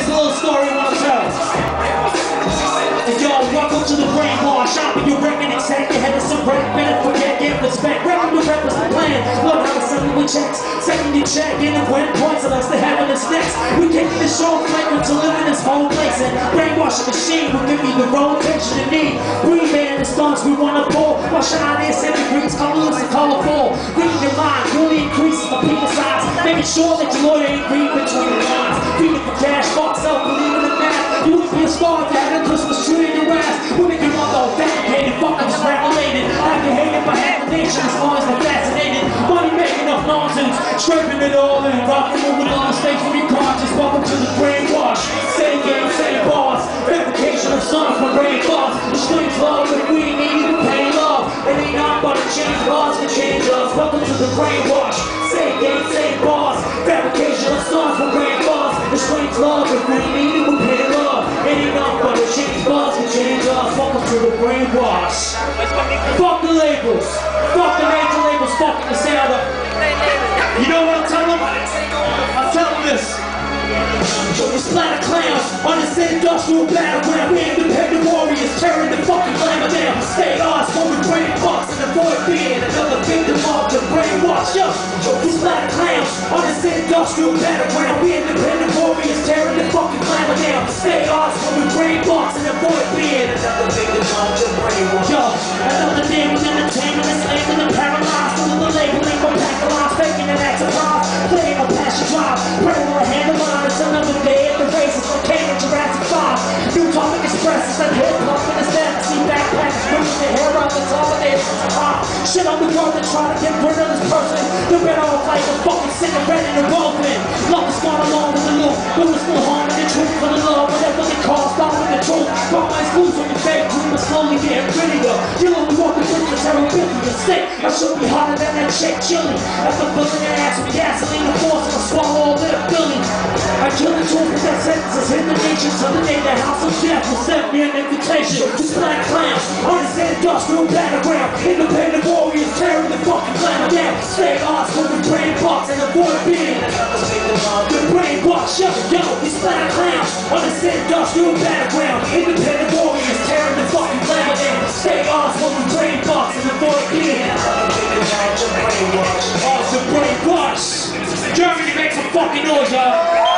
A little story I want to tell. And yo, welcome to the brainwash. I'll be your record. Your head is some rap, better forget, get respect. Records the plan. Look how with checks. You check, in and when points of us to having this next. We take the show flavor to live in this whole place. And brainwash the machine will give you the rotation you need. Breathe in the stars we want to pull. While shine in seven degrees, colorless and colorful. Read your mind really increases the people's eyes. Making sure that your lawyer ain't a star if you a Christmas tree in your ass. When it came out though, fabricated, fuck, I'm related. I've been hated by nation as long as I'm fascinated. Money making up nonsense, scraping it all in. Rocking moving on the stage for your conscious. Welcome to the brainwash. Same game, same boss. Fabrication of songs from brain boss. The streets love, but we need to pay love. It ain't not but to change laws can change us. Welcome to the brainwash. Same game, same boss. Fabrication of songs from brain boss. The streets love, if we Brainwash. Fuck the labels. Fuck the major labels. Fuck the sound up. You know what I'm telling them? I'm telling them this. So we splatter clowns on this industrial battleground. We independent warriors tearing the fucking glamour down. Stay ours we brain box and avoid being another victim of the brainwash. Yo, we splatter clowns on this industrial battleground. We independent warriors tearing the fucking glamour down. Stay ours when we shit on the road and try to get rid of this person. They're better off like a fucking cigarette in a rolling. Love is gone along with the loop, but we're still harming the truth for the love. Whatever costs, down with the truth. Got my schools on your fake dream, but slowly getting of you. Only walk the with this terribility. Sick, I should be hotter than that chick chili. That's the billionaire ass with gasoline, the force, and I swallow all their billion. I kill the truth with that sentences, hit the nation, so the day the house of death will send me an invitation. This black clowns on this industrial battleground. Independent warriors down. Stay off with the brain box and avoid being the brain box. Yo, yo, these black clowns on this industrial battleground. Independent warriors tearing the fucking glamour down. Stay off with the brain box and avoid being off the brain box. Germany makes some fucking noise, y'all.